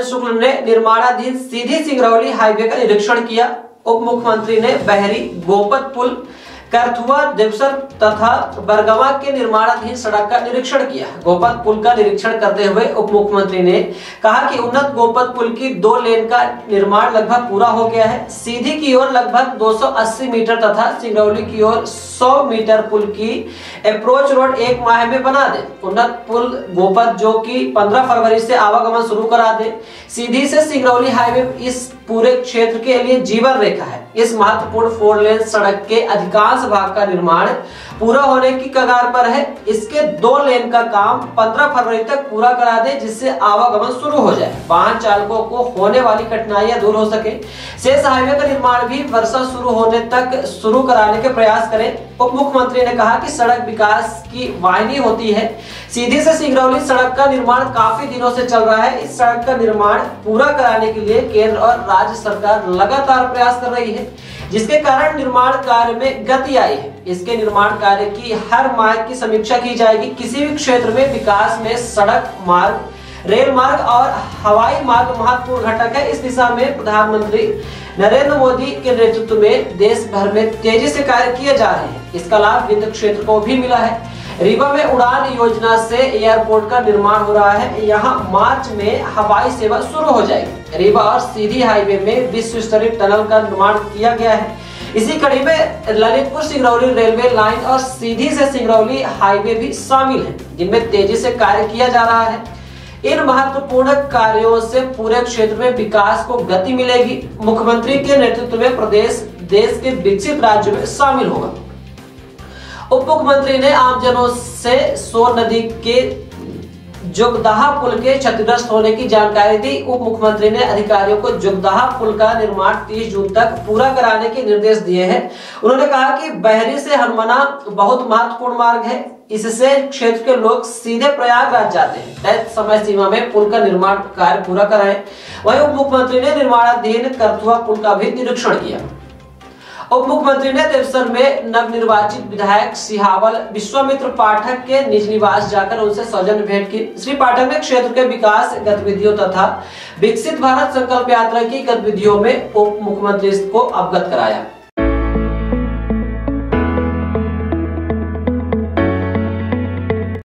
राजेंद्र शुक्ल ने निर्माणाधीन सीधी सिंगरौली हाईवे का निरीक्षण किया। उप मुख्यमंत्री ने बहरी गोपत पुल करथुआ, देवसर तथा बरगवा के निर्माणाधीन सड़क का निरीक्षण किया। गोपत पुल का निरीक्षण करते हुए उप मुख्यमंत्री ने कहा कि उन्नत गोपत पुल की दो लेन का निर्माण लगभग पूरा हो गया है। सीधी की ओर लगभग 280 मीटर तथा सिंगरौली की ओर 100 मीटर पुल की अप्रोच रोड एक माह में बना दे। उन्नत पुल गोपत जो कि 15 फरवरी से आवागमन शुरू करा दे। सीधी से सिंगरौली हाईवे इस पूरे क्षेत्र के लिए जीवन रेखा है। इस महत्वपूर्ण फोर लेन सड़क के अधिकांश भाग का निर्माण पूरा होने की कगार पर है। इसके दो लेन का काम 15 फरवरी तक पूरा करा दे, जिससे आवागमन शुरू हो जाए। वाहन चालकों को होने वाली कठिनाइयाँ दूर हो सके। शेष हाईवे का निर्माण भी वर्षा शुरू होने तक शुरू कराने के प्रयास करें। उप मुख्यमंत्री ने कहा कि सड़क विकास की वाहिनी होती है। सीधी से सिंगरौली सड़क का निर्माण काफ़ी दिनों से चल रहा है। इस सड़क का निर्माण पूरा कराने के लिए केंद्र और राज्य सरकार लगातार प्रयास कर रही है। जिसके कारण निर्माण कार्य में गति आई है। इसके निर्माण कार्य की हर मार्ग की समीक्षा की जाएगी। किसी भी क्षेत्र में विकास में सड़क मार्ग, रेल मार्ग और हवाई मार्ग महत्वपूर्ण घटक है। इस दिशा में प्रधानमंत्री नरेंद्र मोदी के नेतृत्व में देश भर में तेज़ी से कार्य किए जा रहे हैं। इसका लाभ वित्त क्षेत्र को भी मिला है। रीवा में उड़ान योजना से एयरपोर्ट का निर्माण हो रहा है। यहाँ मार्च में हवाई सेवा शुरू हो जाएगी। रीवा और सीधी हाईवे में विश्व स्तरीय टनल का निर्माण किया गया है। इसी कड़ी में ललितपुर, सिंगरौली रेलवे लाइन और सीधी से सिंगरौली हाईवे भी शामिल है। जिनमें तेज़ी से कार्य किया जा रहा है। इन महत्वपूर्ण कार्यों से पूरे क्षेत्र में विकास को गति मिलेगी। मुख्यमंत्री के नेतृत्व में प्रदेश, देश के विकसित राज्यों में शामिल होगा। उप मुख्यमंत्री ने आमजनों से सोन नदी के जुगदहा पुल के क्षतिग्रस्त होने की जानकारी दी। उप मुख्यमंत्री ने अधिकारियों को जुगदहा पुल का निर्माण 30 जून तक पूरा कराने के निर्देश दिए हैं। उन्होंने कहा कि बहरी से हनुमाना बहुत महत्वपूर्ण मार्ग है। इससे क्षेत्र के लोग सीधे प्रयागराज जाते हैं। तय समय सीमा में पुल का निर्माण कार्य पूरा कराए। वही उप मुख्यमंत्री ने निर्माणाधीन करथुआ पुल का भी निरीक्षण किया। उप मुख्यमंत्री ने देवसर में नवनिर्वाचित विधायक सिहावल विश्वामित्र पाठक के निज निवास जाकर उनसे सौजन भेंट की। श्री पाठक ने क्षेत्र के विकास गतिविधियों तथा विकसित भारत संकल्प यात्रा की गतिविधियों में उप मुख्यमंत्री को अवगत कराया।